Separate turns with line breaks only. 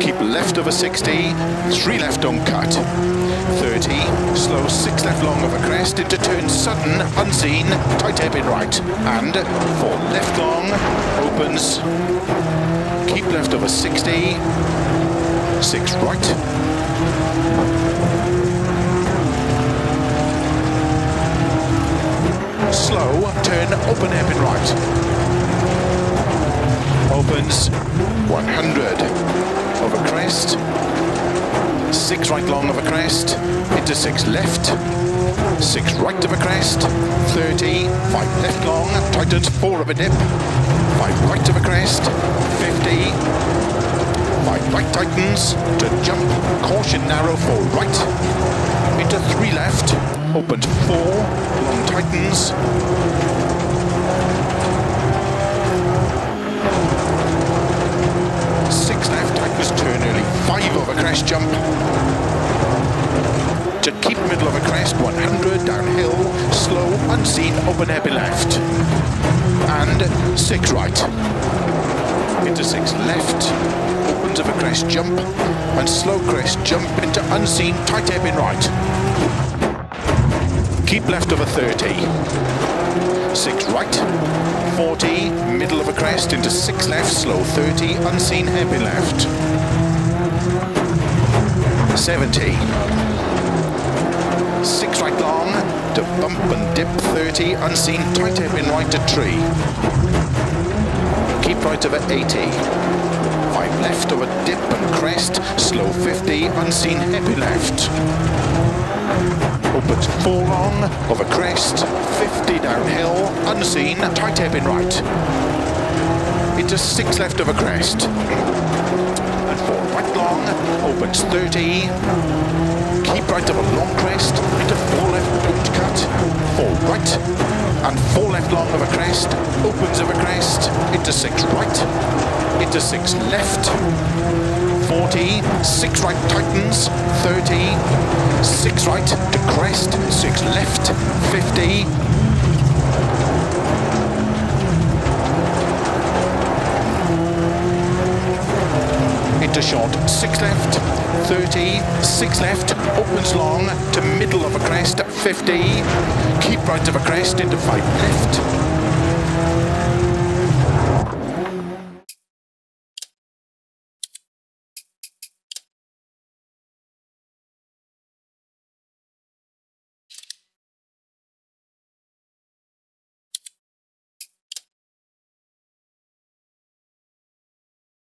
keep left over 60, 3 left on cut. 30, slow 6 left long over crest into turn sudden, unseen, tight hairpin right. And 4 left long, opens, keep left over 60, 6 right. Slow, turn open hairpin right. Six right long of a crest. Into six left. Six right of a crest. 30. Five left long. Tightens four of a dip. Five right of a crest. 50. Five right tightens to jump. Caution narrow four right. Into three left. Opens four. Long tightens. Crest jump. To keep middle of a crest, 100 downhill, slow, unseen, open hairpin left. And six right. Into six left, opens of a crest jump, and slow crest jump into unseen, tight hairpin right. Keep left over 30. Six right, 40, middle of a crest into six left, slow 30, unseen hairpin left. 70. Six right long to bump and dip 30, unseen tight hairpin right to tree. Keep right over 80. Five left over dip and crest, slow 50, unseen hairpin left. Opens four long, over crest, 50 downhill, unseen, tight hairpin right. Into six left over crest. Opens 30. Keep right of a long crest, into four left, don't cut. Four right, and four left long of a crest, opens of a crest, into six right, into six left. 40, 6 right tightens, 30, 6 right to crest, 6 left, 50. shot. Six left, 30, six left, opens long to middle of a crest, 50. Keep right of a crest into five left.